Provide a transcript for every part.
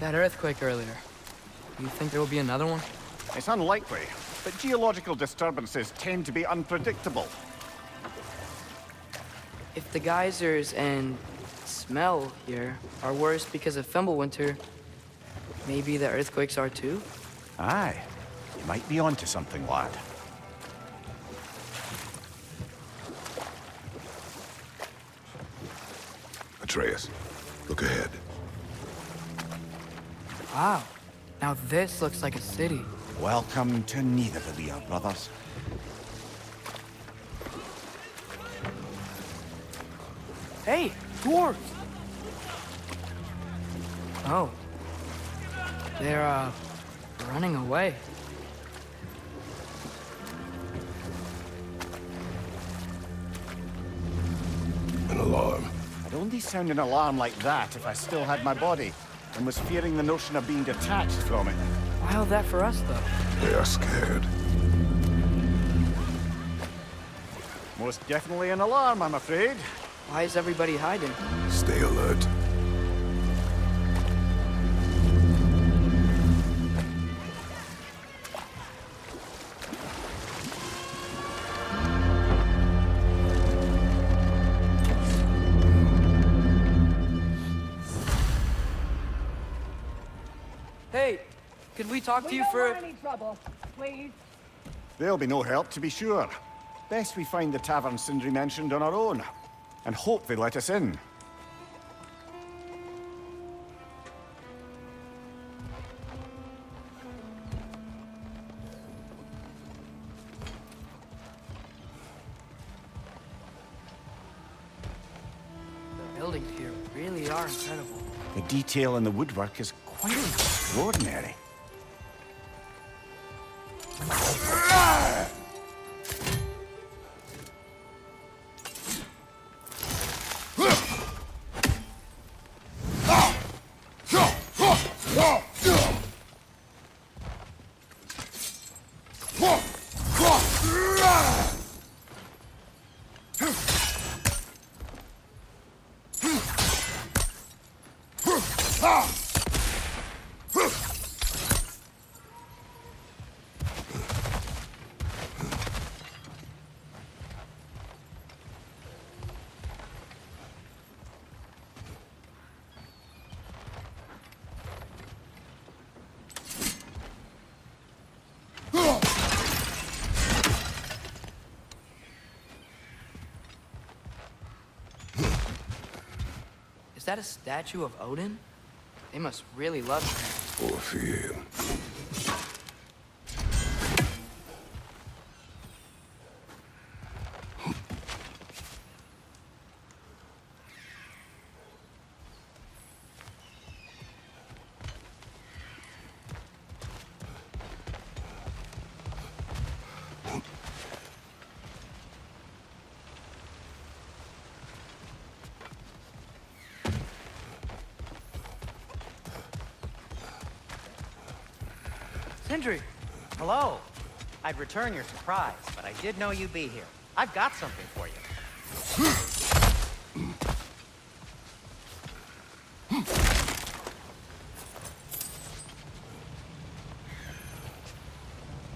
That earthquake earlier. You think there will be another one? It's unlikely, but geological disturbances tend to be unpredictable. If the geysers and smell here are worse because of Fimbulwinter, maybe the earthquakes are too? Aye. You might be onto something, lad. Atreus, look ahead. Wow. Now this looks like a city. Welcome to Nidavellir, brothers. Hey, dwarves! Oh. They're, uh, running away. An alarm. I'd only sound an alarm like that if I still had my body, and was fearing the notion of being detached from it. Why all that for us, though? They are scared. Most definitely an alarm, I'm afraid. Why is everybody hiding? Stay alert. Could we to you don't for... want any trouble, please. There'll be no help, to be sure. Best we find the tavern Sindri mentioned on our own, and hope they let us in. The buildings here really are incredible. The detail in the woodwork is quite extraordinary. That a statue of Odin? They must really love him. Or. Sindri! I'd return your surprise, but I did know you'd be here. I've got something for you.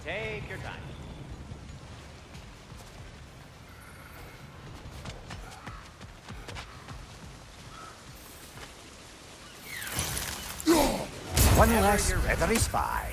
Take your time. One less feathery spy.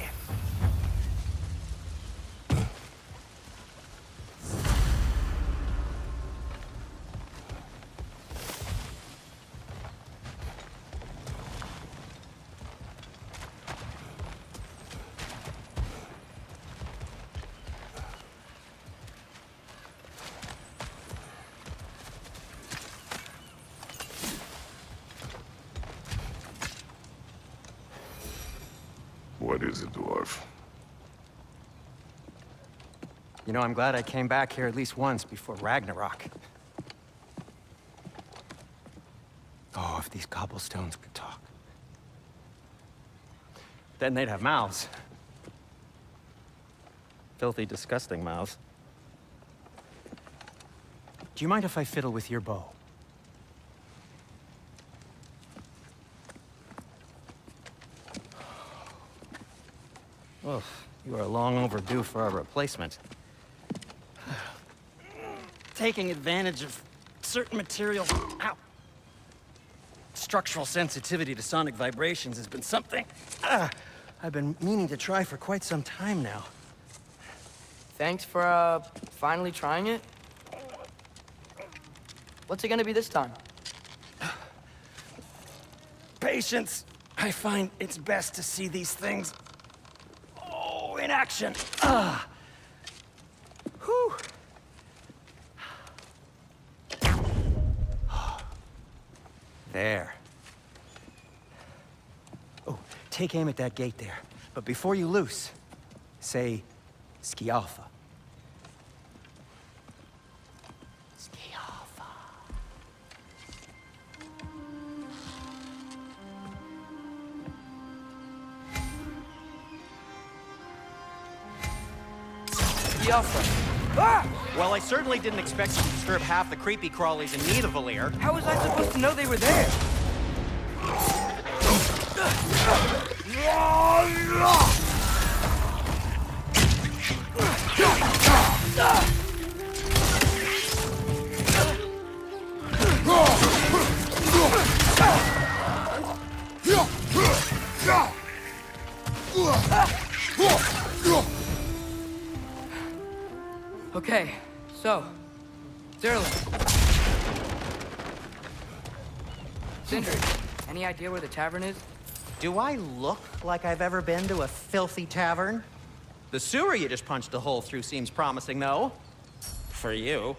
Know, I'm glad I came back here at least once before Ragnarok. Oh, if these cobblestones could talk. Then they'd have mouths. Filthy, disgusting mouths. Do you mind if I fiddle with your bow? Well, you are long overdue for a replacement. Taking advantage of certain materials. Ow! Structural sensitivity to sonic vibrations has been something ah, I've been meaning to try for quite some time now. Thanks for, uh, finally trying it. What's it gonna be this time? Patience! I find it's best to see these things... Oh, in action! Ah! Whew! There. Oh, take aim at that gate there. But before you loose, say, Skialfa. Skialfa. Ah! Well, I certainly didn't expect you to disturb half the creepy crawlies in need of Nidavellir. How was I supposed to know they were there? Okay, so, Zerlin. Sindri, any idea where the tavern is? Do I look like I've ever been to a filthy tavern? The sewer you just punched a hole through seems promising, though. For you.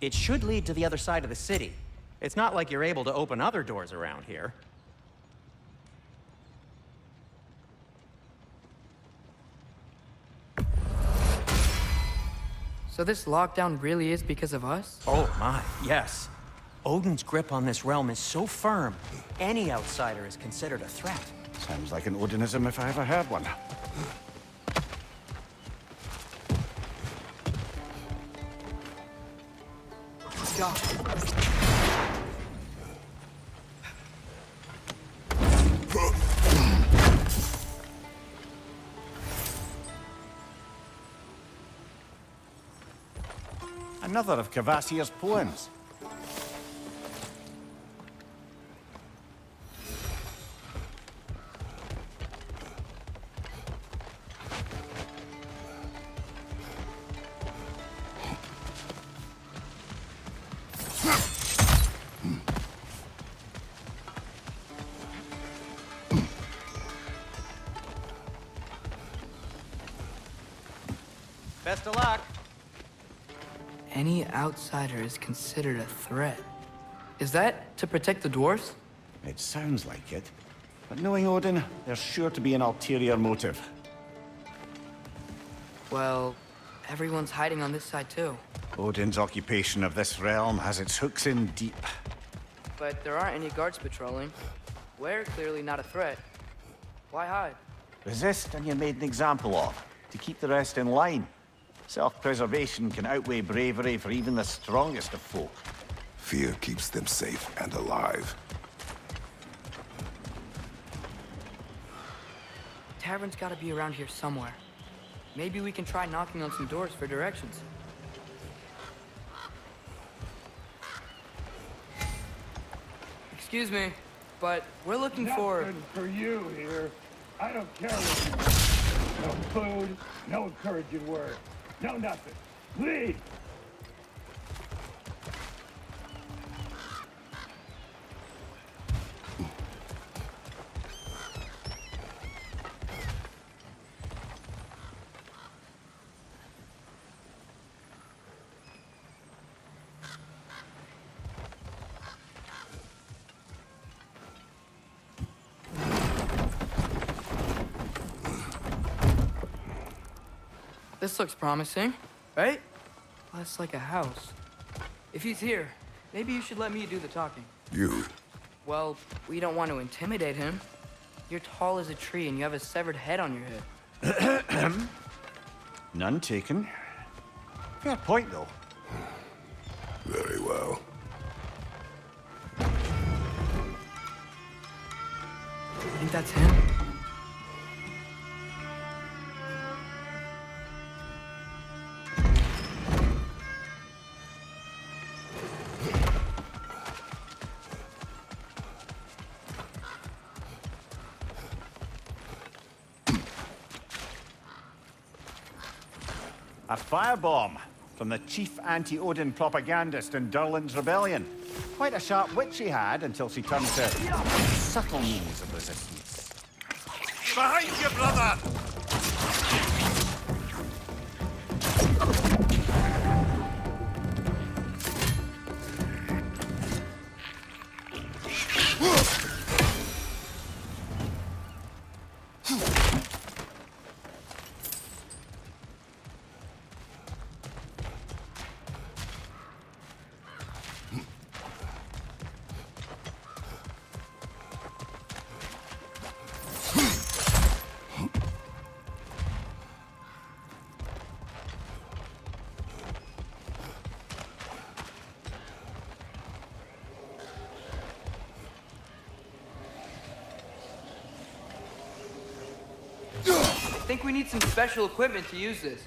It should lead to the other side of the city. It's not like you're able to open other doors around here. So this lockdown really is because of us? Oh my, yes. Odin's grip on this realm is so firm, any outsider is considered a threat. Sounds like an Odinism if I ever heard one. Let's Another of Kvasir's poems. Outsider is considered a threat. Is that to protect the dwarves? It sounds like it. But knowing Odin, there's sure to be an ulterior motive. Well, everyone's hiding on this side too. Odin's occupation of this realm has its hooks in deep. But there aren't any guards patrolling. We're clearly not a threat. Why hide? Resist and you're made an example of, to keep the rest in line. Self-preservation can outweigh bravery for even the strongest of folk. Fear keeps them safe and alive. Tavern's gotta be around here somewhere. Maybe we can try knocking on some doors for directions. Excuse me, but we're looking for... Nothing for you here. I don't care what you do. No food, no encouraging word, no nothing. Leave! This looks promising, right? Less like a house. If he's here, maybe you should let me do the talking. You, Well, we don't want to intimidate him. You're tall as a tree and you have a severed head on your head. None taken. Fair point, though. very well. I think that's him. Firebomb from the chief anti-Odin propagandist in Durlin's rebellion. Quite a sharp wit she had until she turned to subtle means of resistance. Behind you, brother! Think we need some special equipment to use this.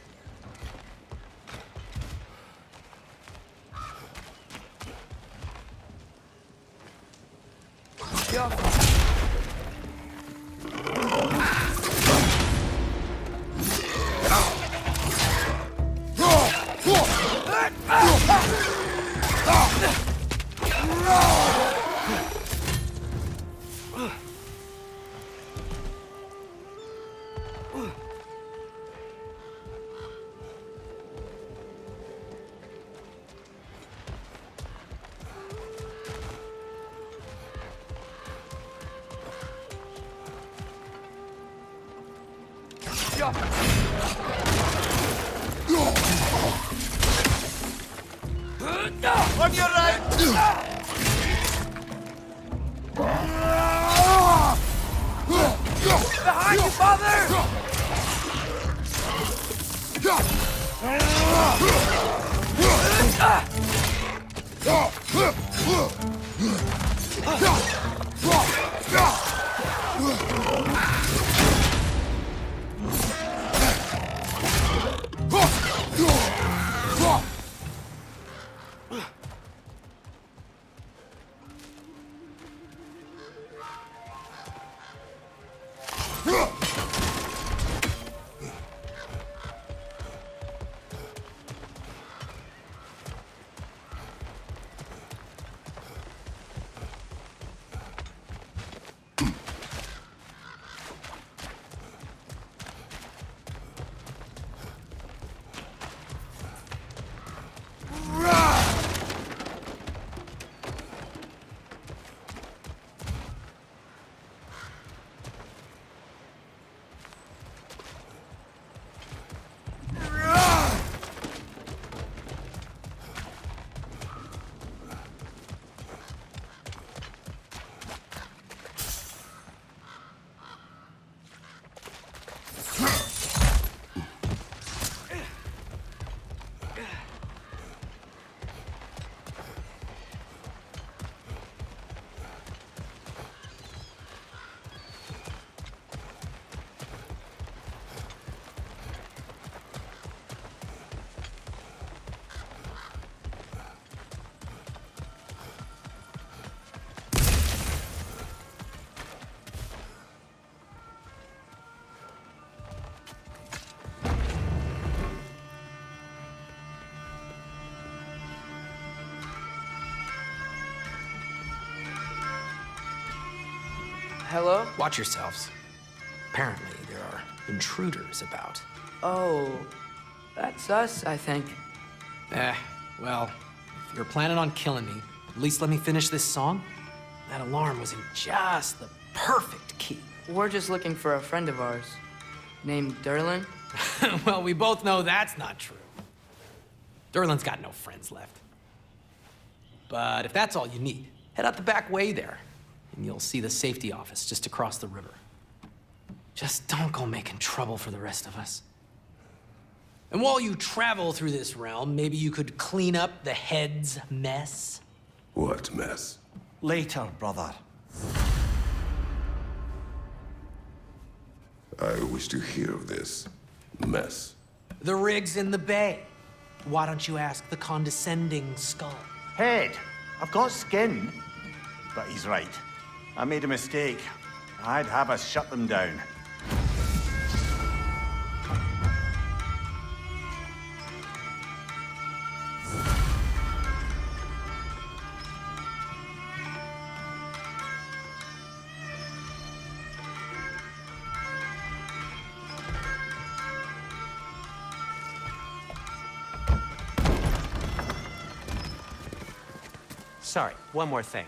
Hello? Watch yourselves. Apparently, there are intruders about. Oh, that's us, I think. Eh, well, if you're planning on killing me, at least let me finish this song. That alarm was in just the perfect key. We're just looking for a friend of ours named Durlin. well, we both know that's not true. Durlin's got no friends left. But if that's all you need, head out the back way there, and you'll see the safety office just across the river. Just don't go making trouble for the rest of us. And while you travel through this realm, maybe you could clean up the head's mess. What mess? Later, brother. I wish to hear of this mess. The rig's in the bay. Why don't you ask the condescending skull? Head, I've got skin. But he's right. I made a mistake. I'd have us shut them down. Sorry, one more thing.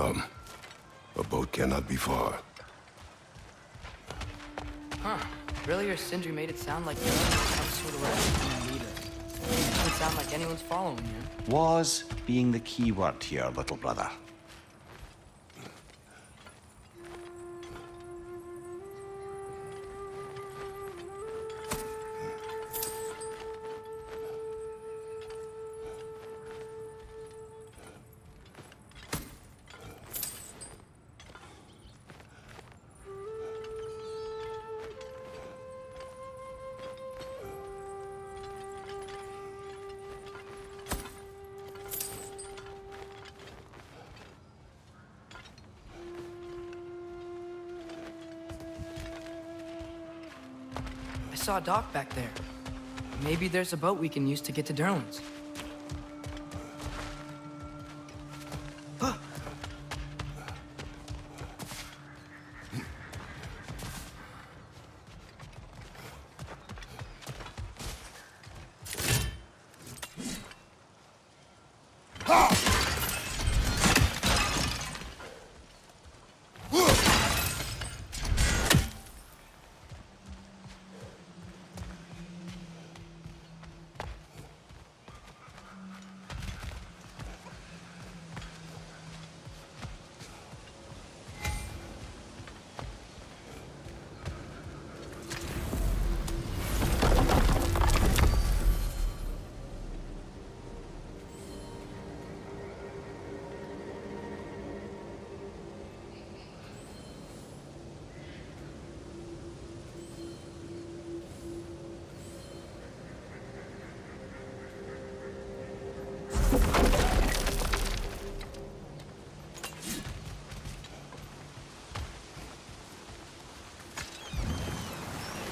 Come. A boat cannot be far. Huh. Earlier, Sindri made it sound like you're some sort of rescue leader. It doesn't sound like anyone's following you. Was being the key word here, little brother. Saw a dock back there. Maybe there's a boat we can use to get to Durlin's.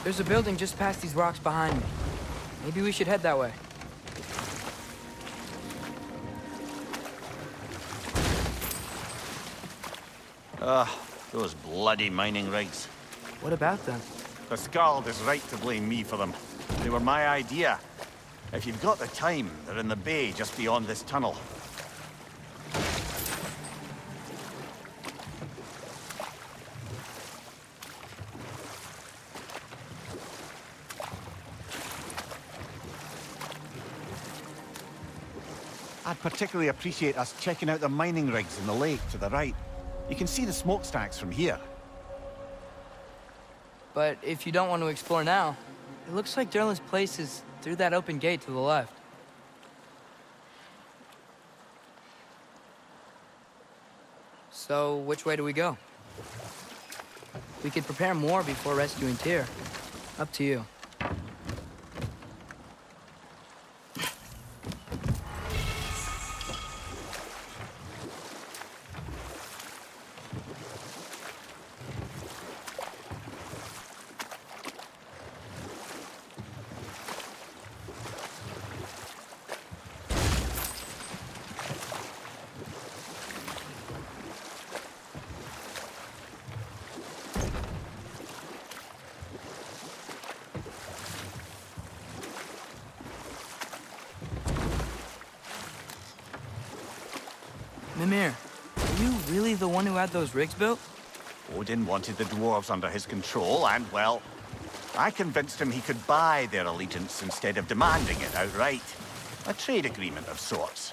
There's a building just past these rocks behind me. Maybe we should head that way. Ugh, those bloody mining rigs. What about them? The Skald is right to blame me for them. They were my idea. If you've got the time, they're in the bay just beyond this tunnel. I'd particularly appreciate us checking out the mining rigs in the lake to the right. You can see the smokestacks from here. But if you don't want to explore now, it looks like Durlin's place is through that open gate to the left. So, which way do we go? We could prepare more before rescuing Tyr. Up to you. Mimir, are you really the one who had those rigs built? Odin wanted the dwarves under his control, and well, I convinced him he could buy their allegiance instead of demanding it outright. A trade agreement of sorts.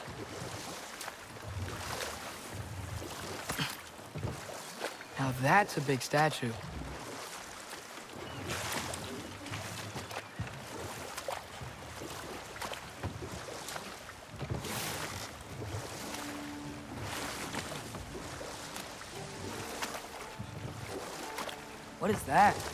Now that's a big statue. What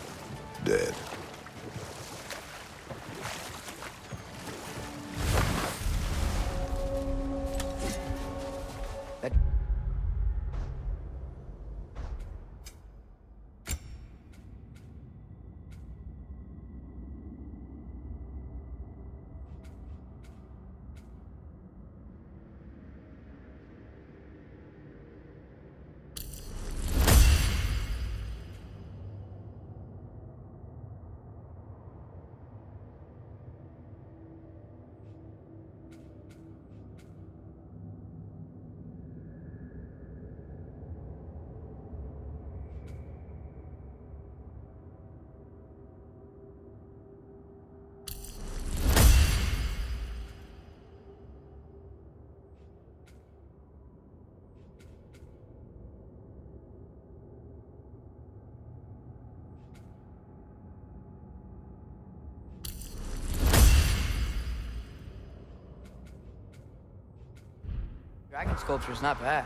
dragon sculpture is not bad.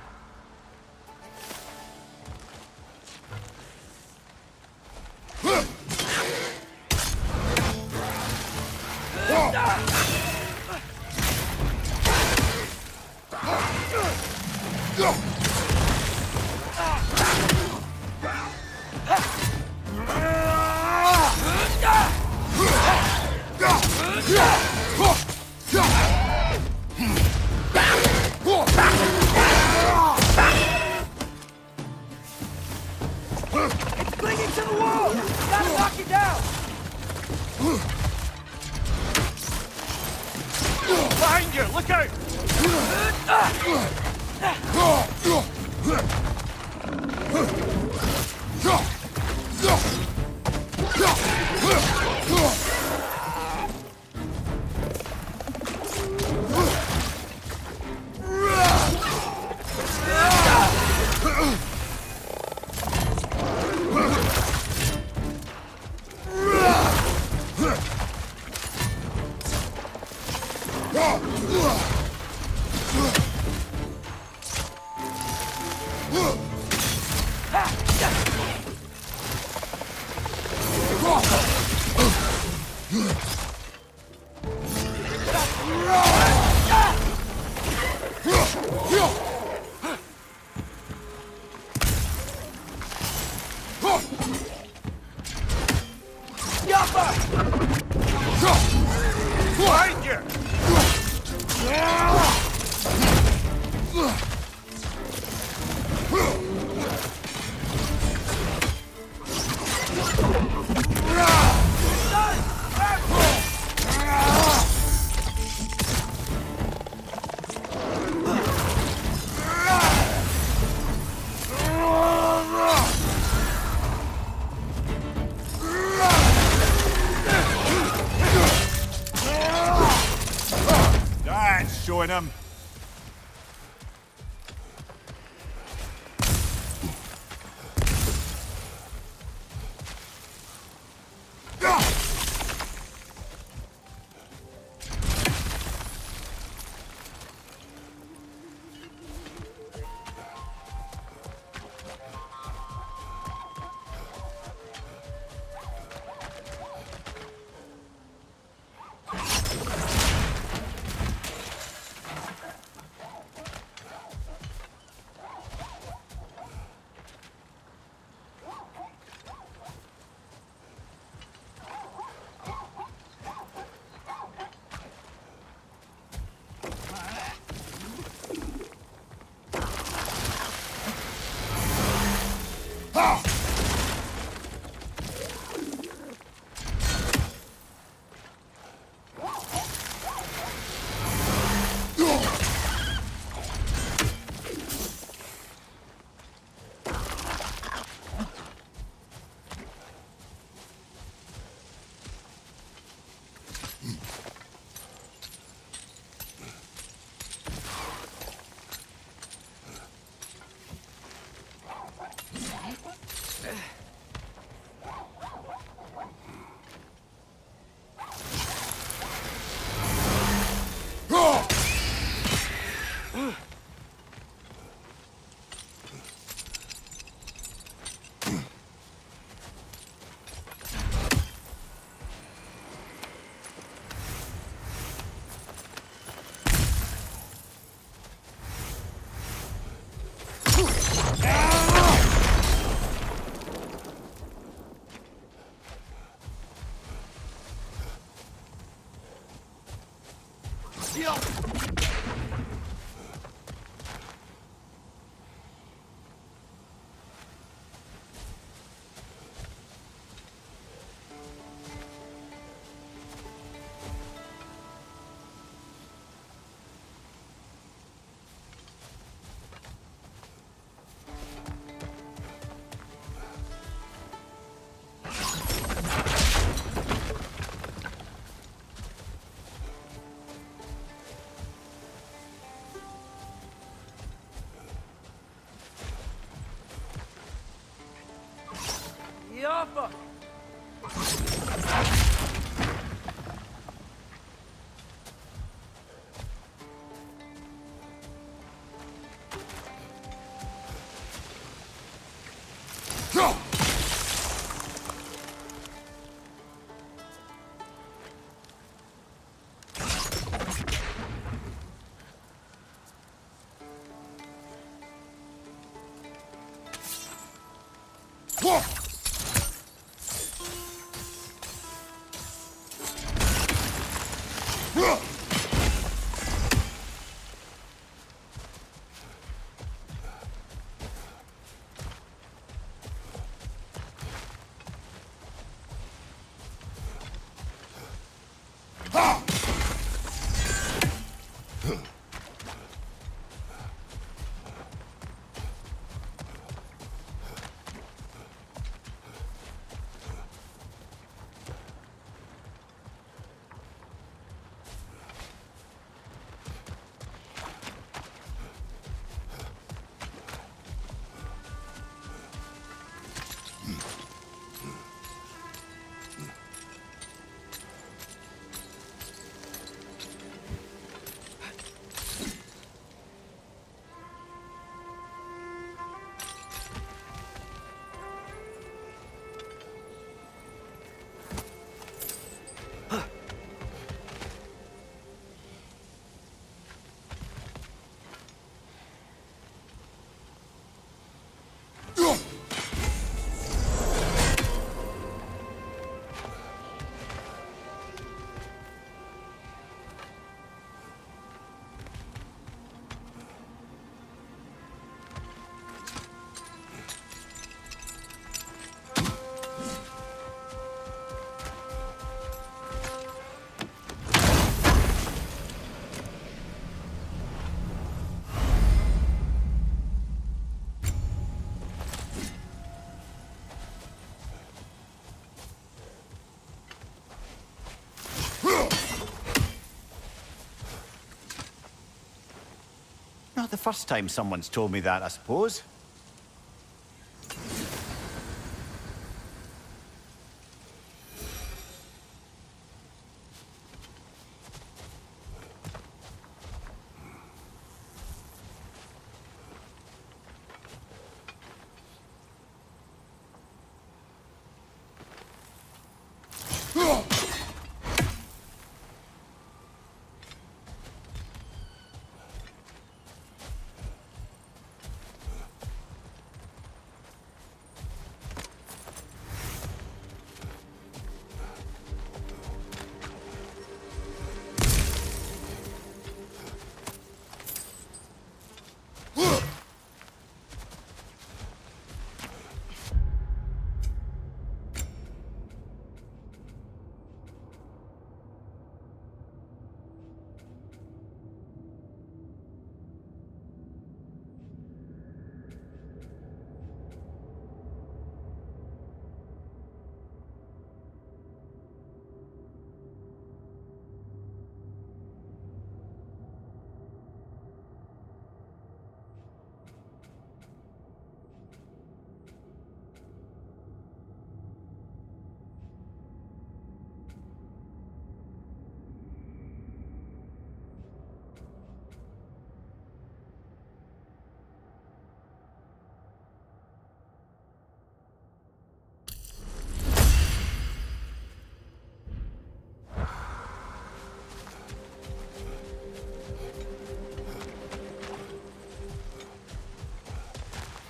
First time someone's told me that, I suppose.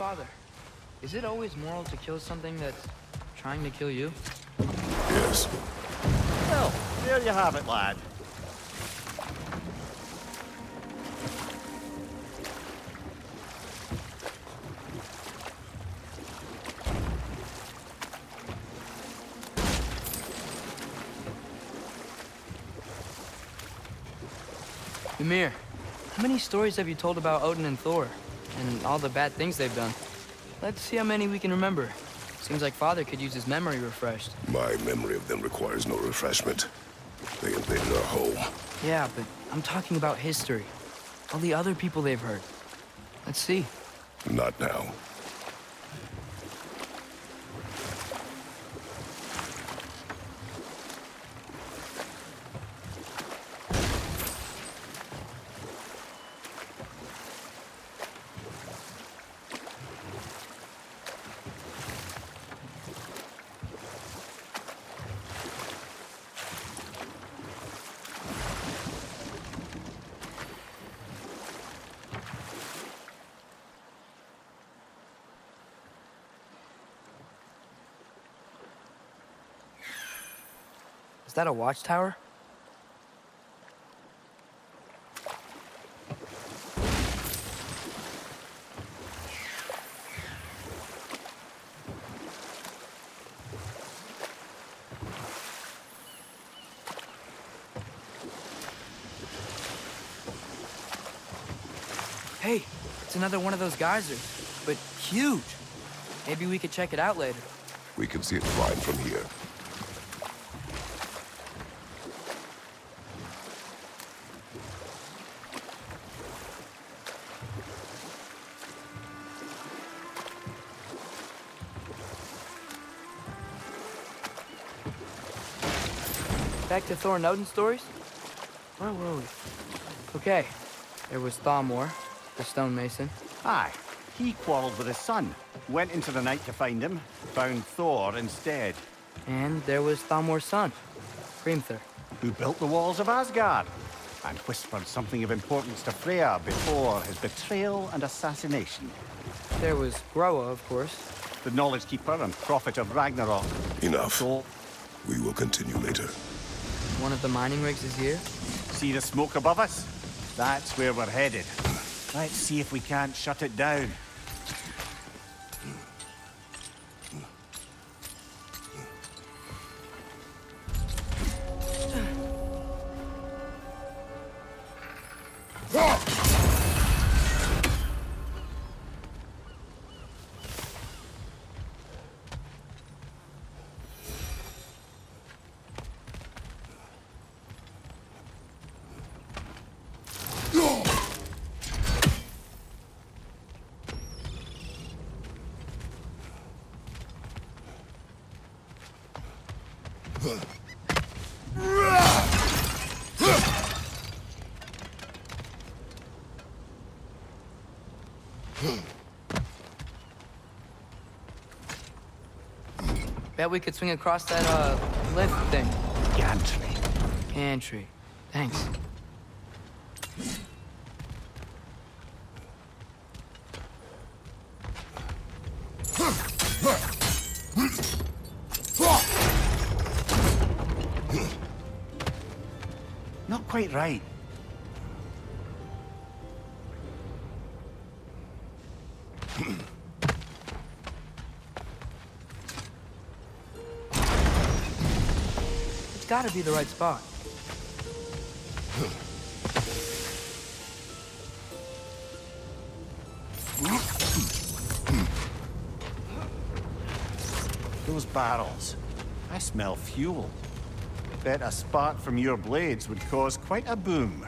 Father, is it always moral to kill something that's trying to kill you? Yes. Well, there you have it, lad. Mimir, how many stories have you told about Odin and Thor? And all the bad things they've done? Let's see how many we can remember. Seems like Father could use his memory refreshed. My memory of them requires no refreshment. They invaded our home. Yeah, but I'm talking about history. All the other people they've hurt. Let's see. Not now. That a watchtower? Hey, it's another one of those geysers, but huge. Maybe we could check it out later. We can see it fine from here. Back to Thor and Odin stories? Where were we? Okay, there was Thamur, the stonemason. Aye, he quarreled with his son. Went into the night to find him, found Thor instead, And there was Thamur's son, Hrimthur. who built the walls of Asgard, and whispered something of importance to Freya before his betrayal and assassination. There was Groa, of course. The knowledge keeper and prophet of Ragnarok. Enough. So, We will continue later. One of the mining rigs is here. see the smoke above us? That's where we're headed. Let's see if we can't shut it down. Bet we could swing across that, uh, lift thing. Gantry. Pantry. Thanks. Right. It's gotta be the right spot. Those bottles. I smell fuel. Bet a spark from your blades would cause quite a boom.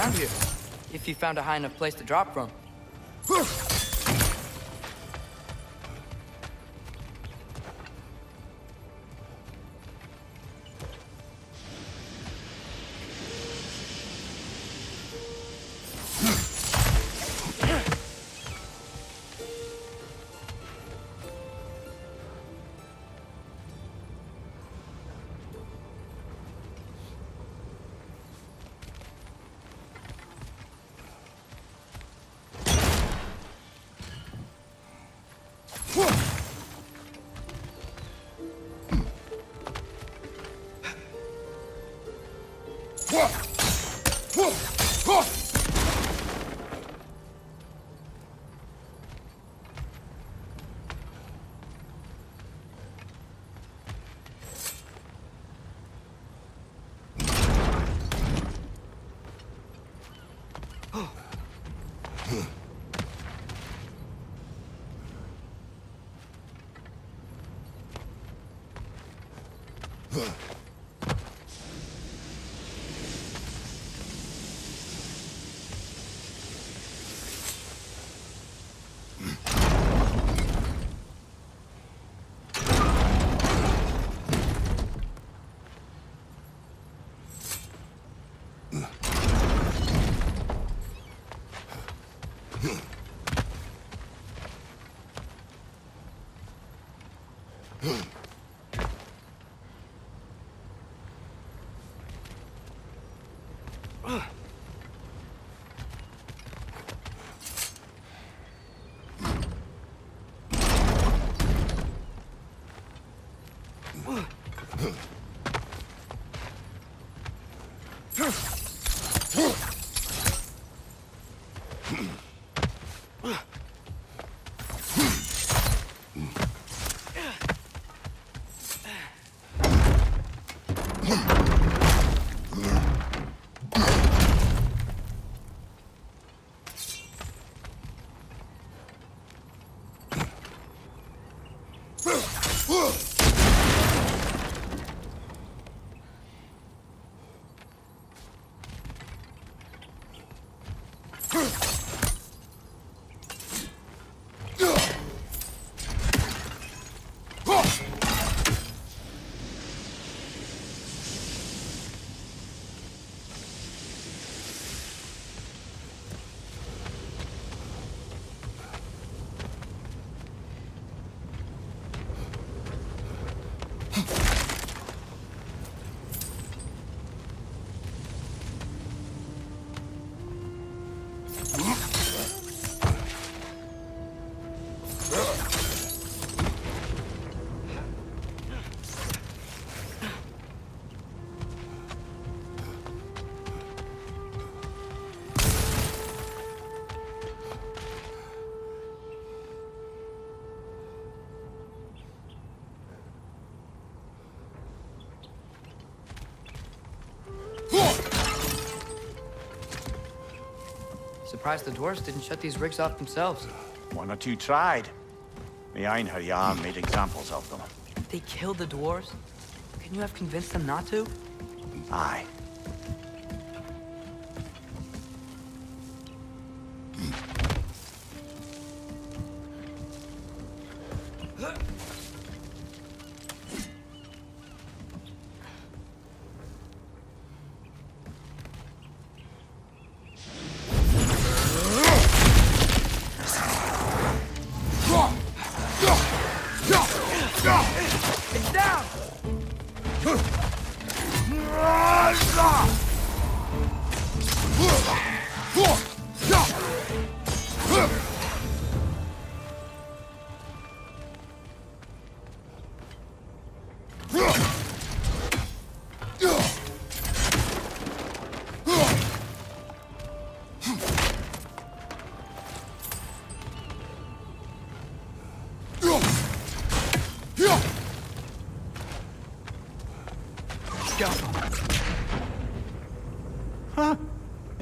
Ground here. If you found a high enough place to drop from. Hmm. Surprised the dwarves didn't shut these rigs off themselves. One or two tried. The Einherjar made examples of them. They killed the dwarves? Can you have convinced them not to? Aye.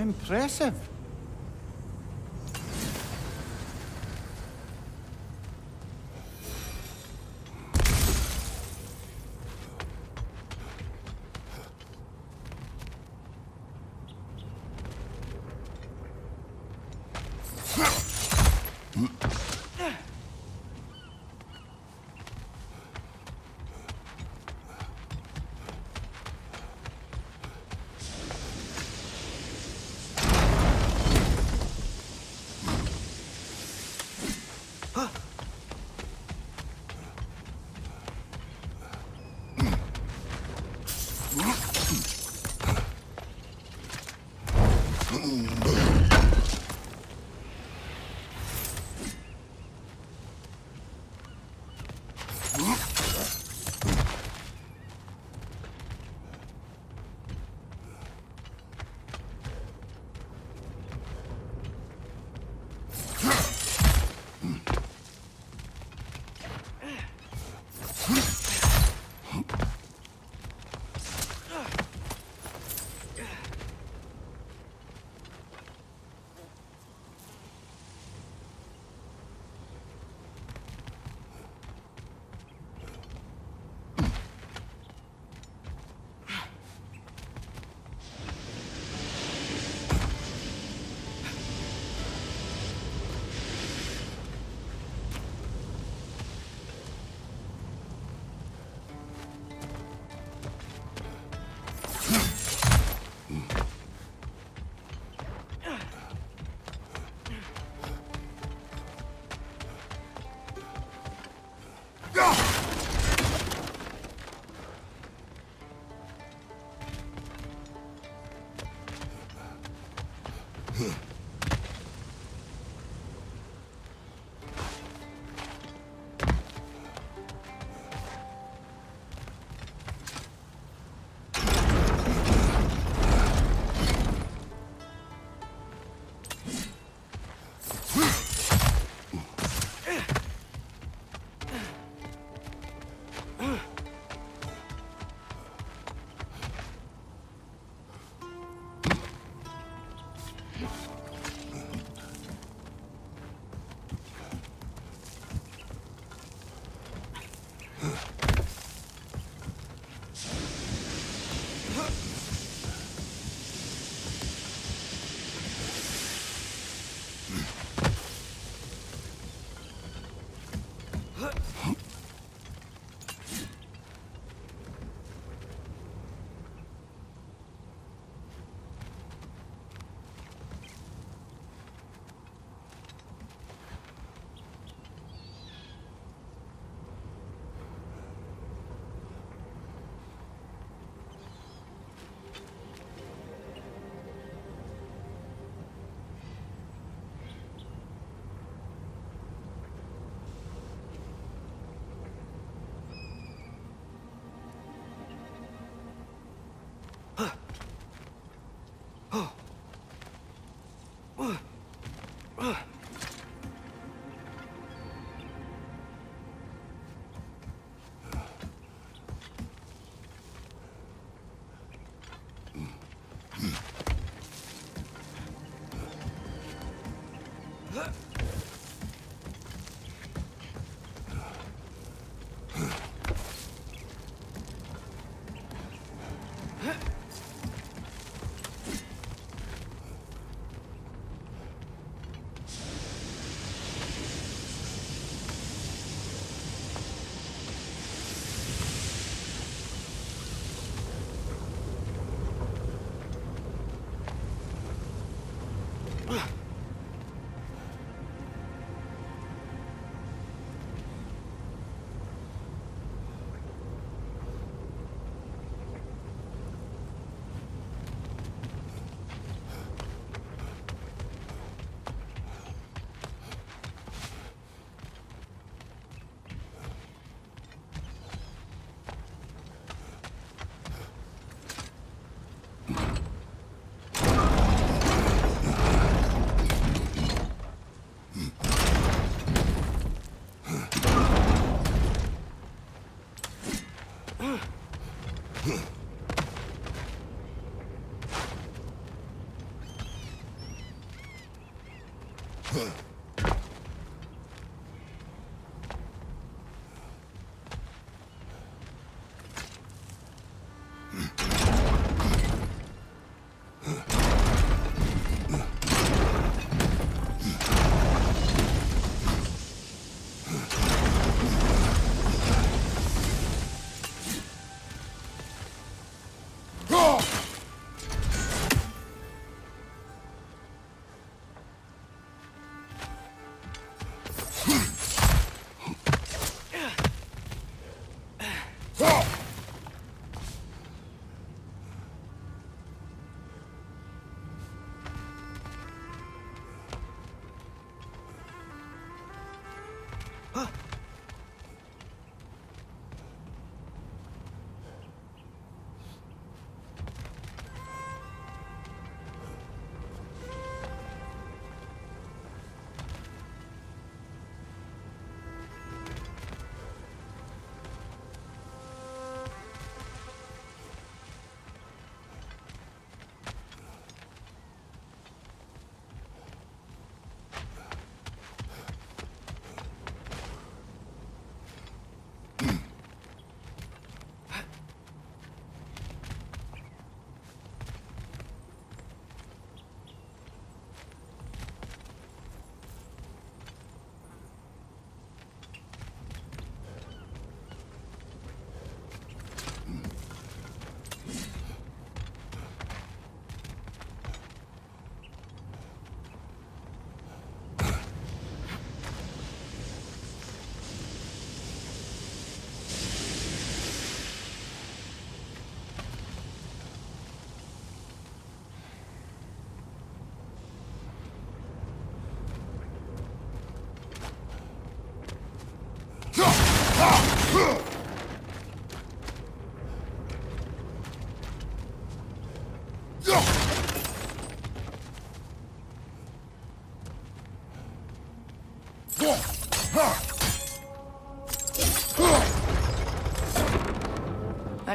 Impressive.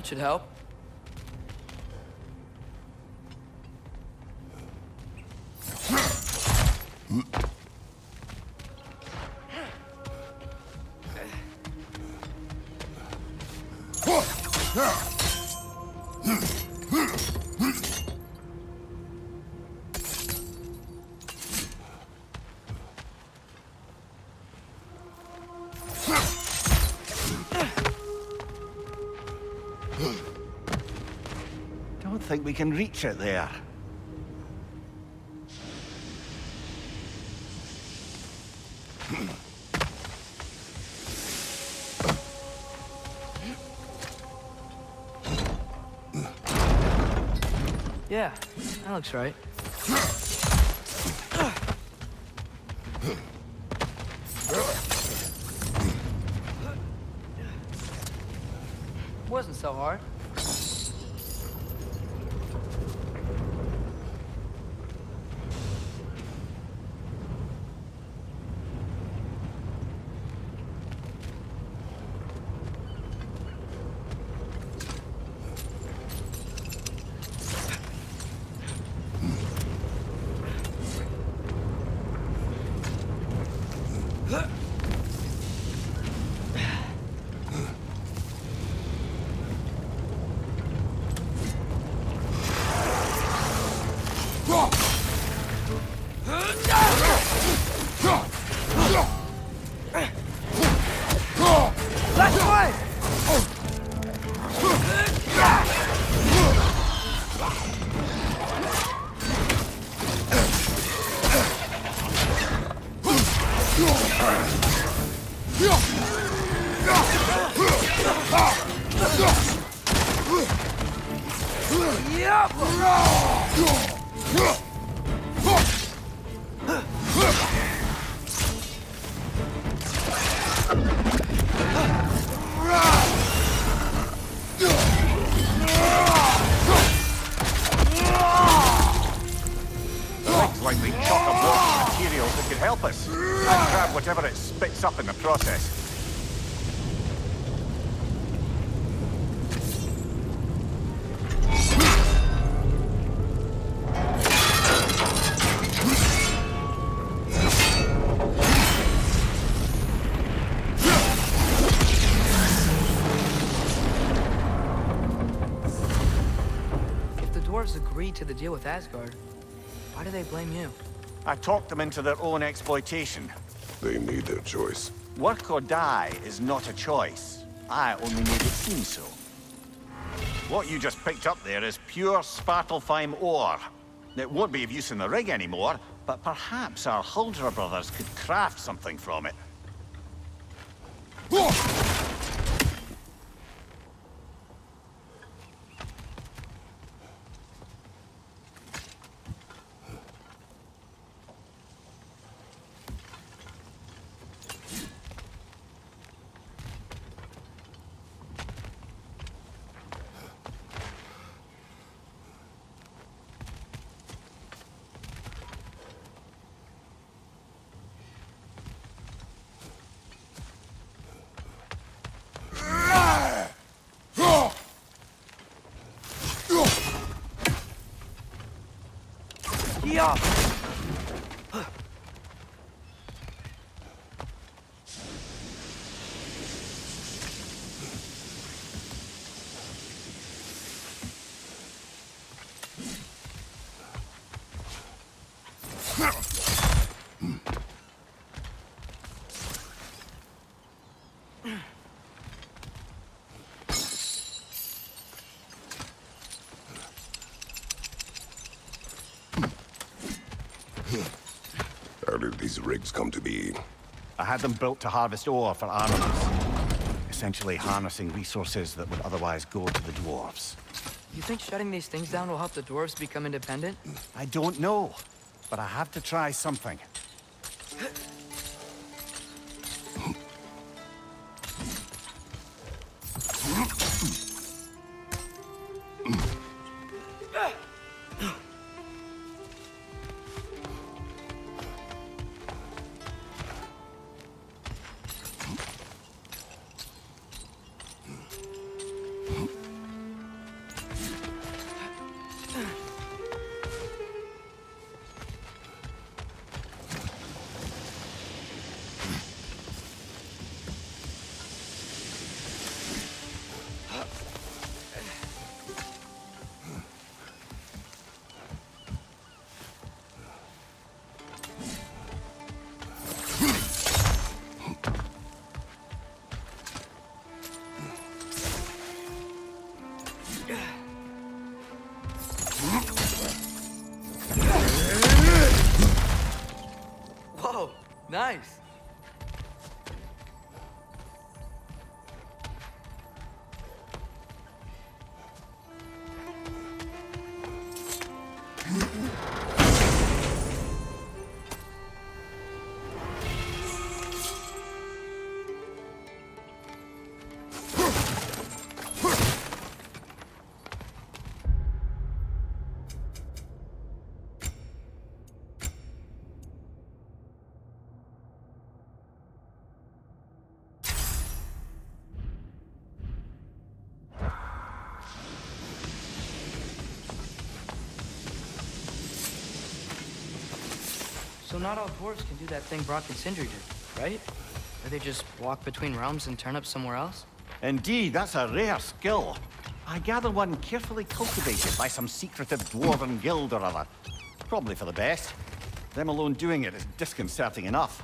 Should help. Think we can reach it there. Yeah, that looks right. To the deal with Asgard, why do they blame you? I talked them into their own exploitation. They made their choice. Work or die is not a choice. I only made it seem so. What you just picked up there is pure Svartalfheim ore. It won't be of use in the rig anymore, but perhaps our Huldra brothers could craft something from it. Yeah! How did these rigs come to be? I had them built to harvest ore for armaments. Essentially harnessing resources that would otherwise go to the dwarves. You think shutting these things down will help the dwarves become independent? I don't know, but I have to try something. Nice. Not all dwarves can do that thing Brok and Sindri did, right? Where they just walk between realms and turn up somewhere else? Indeed, that's a rare skill. I gather one carefully cultivated by some secretive dwarven guild or other. Probably for the best. Them alone doing it is disconcerting enough.